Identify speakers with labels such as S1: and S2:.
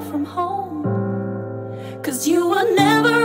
S1: from home. Cause you were never